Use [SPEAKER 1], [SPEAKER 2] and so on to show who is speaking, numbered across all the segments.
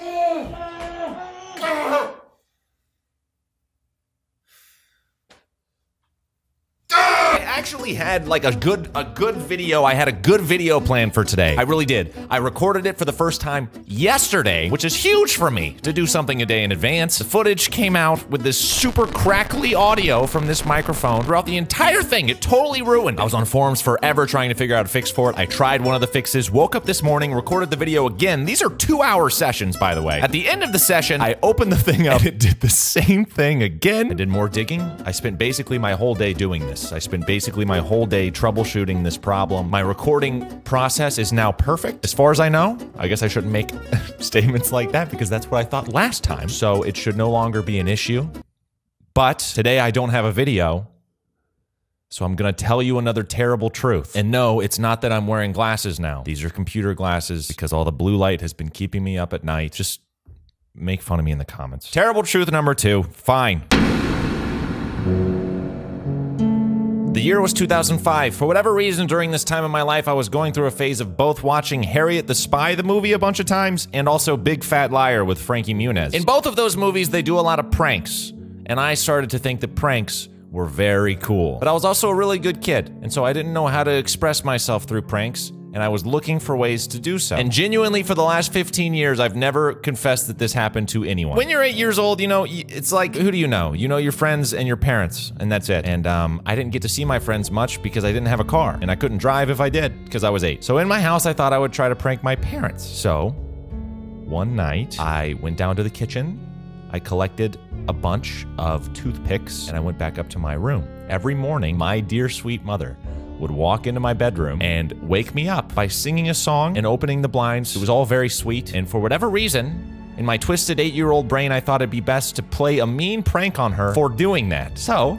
[SPEAKER 1] Oh! Actually had like a good a good video. I had a good video plan for today. I really did. I recorded it for the first time yesterday, which is huge for me to do something a day in advance. The footage came out with this super crackly audio from this microphone throughout the entire thing. It totally ruined. I was on forums forever trying to figure out a fix for it. I tried one of the fixes, woke up this morning, recorded the video again. These are two hour sessions, by the way. At the end of the session, I opened the thing up. It did the same thing again. I did more digging. I spent basically my whole day doing this. I spent basically my whole day troubleshooting this problem. My recording process is now perfect. As far as I know, I guess I shouldn't make statements like that because that's what I thought last time. So it should no longer be an issue. But today I don't have a video. So I'm going to tell you another terrible truth. And no, it's not that I'm wearing glasses now. These are computer glasses because all the blue light has been keeping me up at night. Just make fun of me in the comments. Terrible truth number two. Fine. The year was 2005. For whatever reason, during this time of my life, I was going through a phase of both watching Harriet the Spy, the movie, a bunch of times, and also Big Fat Liar with Frankie Muniz. In both of those movies, they do a lot of pranks, and I started to think that pranks were very cool. But I was also a really good kid, and so I didn't know how to express myself through pranks, and I was looking for ways to do so. And genuinely, for the last 15 years, I've never confessed that this happened to anyone. When you're eight years old, you know, it's like, who do you know? You know your friends and your parents, and that's it. And um, I didn't get to see my friends much because I didn't have a car, and I couldn't drive if I did because I was eight. So in my house, I thought I would try to prank my parents. So one night, I went down to the kitchen. I collected a bunch of toothpicks and I went back up to my room. Every morning, my dear sweet mother would walk into my bedroom and wake me up by singing a song and opening the blinds. It was all very sweet, and for whatever reason, in my twisted eight year old brain, I thought it'd be best to play a mean prank on her for doing that. So,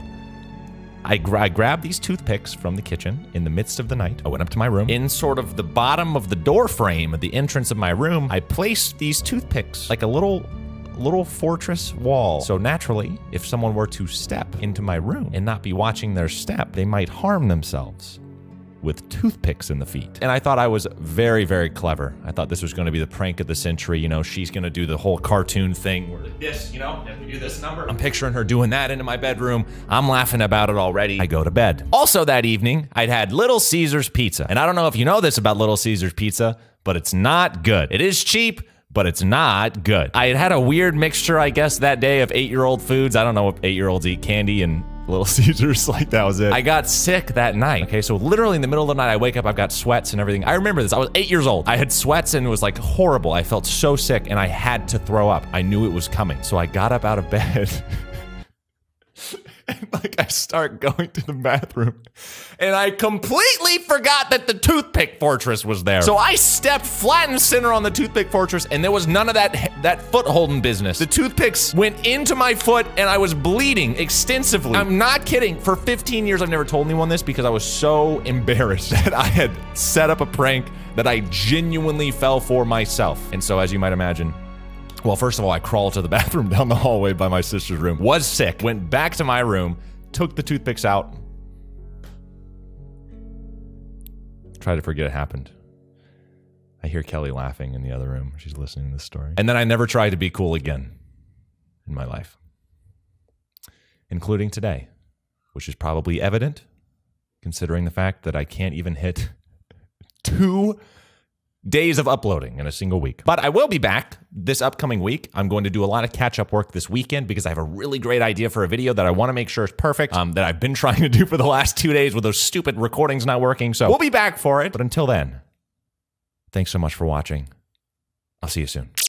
[SPEAKER 1] I, gra I, grabbed these toothpicks from the kitchen in the midst of the night. I went up to my room. In sort of the bottom of the door frame at the entrance of my room, I placed these toothpicks like a little little fortress wall. So naturally, if someone were to step into my room and not be watching their step, they might harm themselves with toothpicks in the feet. And I thought I was very, very clever. I thought this was going to be the prank of the century. You know, she's going to do the whole cartoon thing where this, you know, if we do this number. I'm picturing her doing that into my bedroom. I'm laughing about it already. I go to bed. Also that evening, I'd had Little Caesars pizza. And I don't know if you know this about Little Caesars pizza, but it's not good. It is cheap, but it's not good. I had had a weird mixture, I guess, that day of eight-year-old foods. I don't know if eight-year-olds eat candy and Little Caesars, like that was it. I got sick that night. Okay, so literally in the middle of the night, I wake up, I've got sweats and everything. I remember this. I was eight years old. I had sweats and it was like horrible. I felt so sick and I had to throw up. I knew it was coming. So I got up out of bed. like I start going to the bathroom and I completely forgot that the toothpick fortress was there. So I stepped flat and center on the toothpick fortress and there was none of that that foot holding business. The toothpicks went into my foot and I was bleeding extensively. I'm not kidding. For 15 years I've never told anyone this because I was so embarrassed that I had set up a prank that I genuinely fell for myself. And so as you might imagine, well, first of all, I crawled to the bathroom down the hallway by my sister's room, was sick, went back to my room, took the toothpicks out, tried to forget it happened. I hear Kelly laughing in the other room. She's listening to this story. And then I never tried to be cool again in my life, including today, which is probably evident considering the fact that I can't even hit two days of uploading in a single week. But I will be back this upcoming week. I'm going to do a lot of catch up work this weekend because I have a really great idea for a video that I want to make sure is perfect, um, that I've been trying to do for the last two days with those stupid recordings not working. So we'll be back for it. But until then, thanks so much for watching. I'll see you soon.